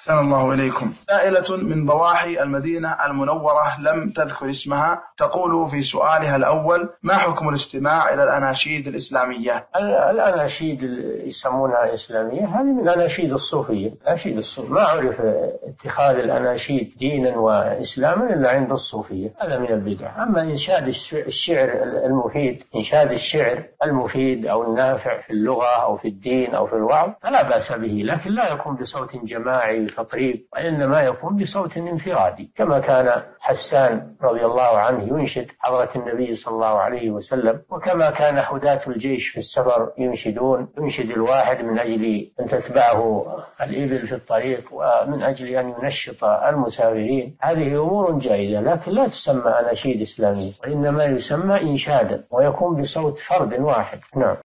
أحسن الله إليكم. سائلة من ضواحي المدينة المنورة لم تذكر اسمها تقول في سؤالها الأول ما حكم الاستماع إلى الأناشيد الإسلامية؟ الأناشيد اللي يسمونها إسلامية هذه من الأناشيد الصوفية. الأناشيد الصوفية ما عرف اتخاذ الأناشيد دينا وإسلاما إلا عند الصوفية. هذا من البدع. أما إنشاد الشعر المفيد إنشاد الشعر المفيد أو النافع في اللغة أو في الدين أو في الوعظ فلا بأس به لكن لا يكون بصوت جماعي تطريب وإنما يكون بصوت انفرادي كما كان حسان رضي الله عنه ينشد حضرة النبي صلى الله عليه وسلم وكما كان حداة الجيش في السفر ينشدون ينشد الواحد من أجل أن تتبعه الإبل في الطريق ومن أجل أن ينشط المسافرين. هذه أمور جائزة لكن لا تسمى أناشيد إسلامية وإنما يسمى إنشادا ويكون بصوت فرد واحد. نعم.